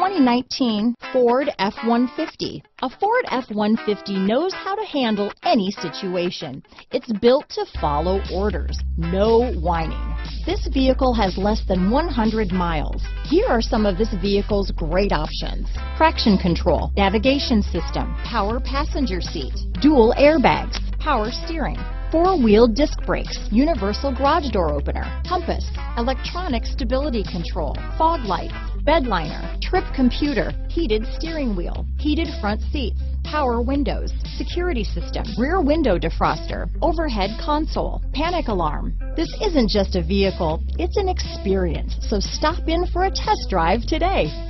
2019 Ford F-150. A Ford F-150 knows how to handle any situation. It's built to follow orders, no whining. This vehicle has less than 100 miles. Here are some of this vehicle's great options. Traction control, navigation system, power passenger seat, dual airbags, power steering, four-wheel disc brakes, universal garage door opener, compass, electronic stability control, fog lights, bed liner, trip computer, heated steering wheel, heated front seats, power windows, security system, rear window defroster, overhead console, panic alarm. This isn't just a vehicle, it's an experience, so stop in for a test drive today.